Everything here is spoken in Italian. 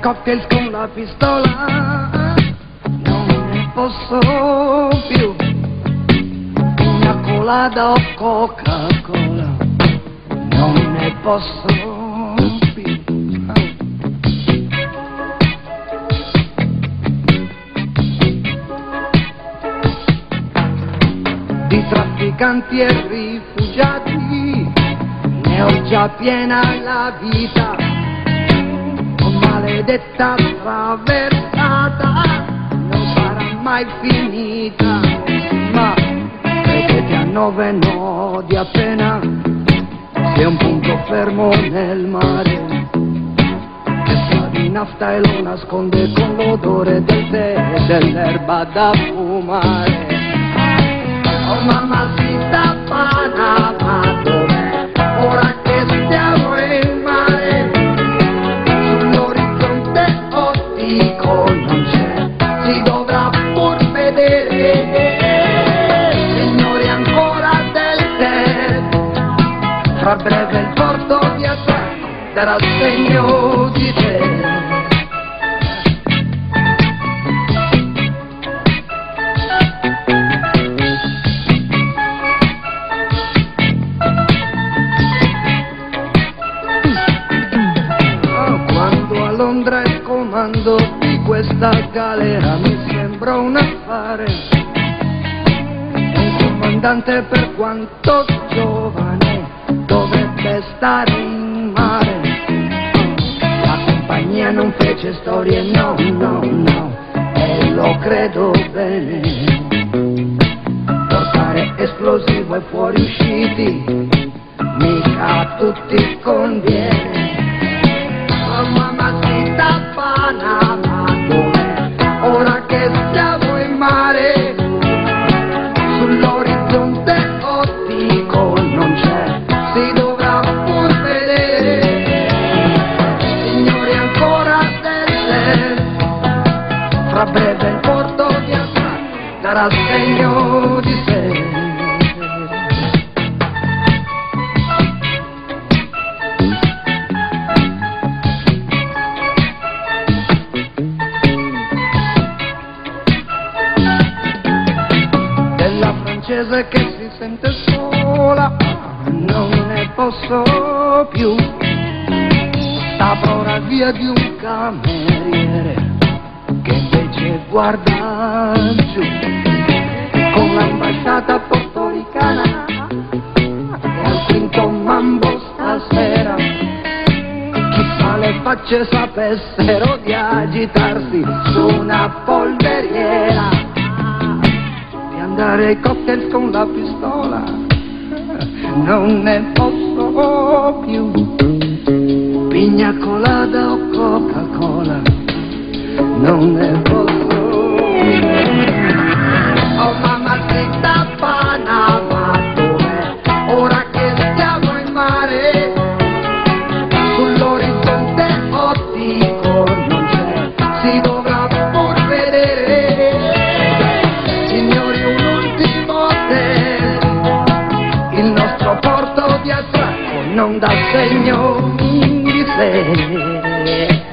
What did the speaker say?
cocktail con la pistola, non ne posso più. Una colada o Coca-Cola, non ne posso più. Di trafficanti e rifugiati ne ho già piena la vita, maledetta traversata, non sarà mai finita, ma vedete a nove nodi appena c'è un punto fermo nel mare sa di nafta e lo nasconde con l'odore del tè e dell'erba da fumare. Oh mamacita breve il porto di attracco darà segno di te. Ah, Londra il comando di questa galera mi sembra un affare. Un comandante per quanto giovane dovrebbe stare in mare. La compagnia non fece storie, no, no, no, e lo credo bene. Portare esplosivo e fuoriusciti, darà segno di sé. francese che si sente sola, non ne posso più. Sta ora via di un cameriere che invece guarda giù con l'ambasciata portoricana e al quinto mambo stasera. Chissà le facce sapessero di agitarsi su una polveriera di andare ai cocktail con la pistola non ne posso più pigna colada o non ne posso oh mamacita Panama dov'è ora che stiamo in mare sull'orizzonte ottico non c'è. Si dovrà pur vedere Signori, un ultimo hotel, il nostro porto di attracco non dà segno di sé.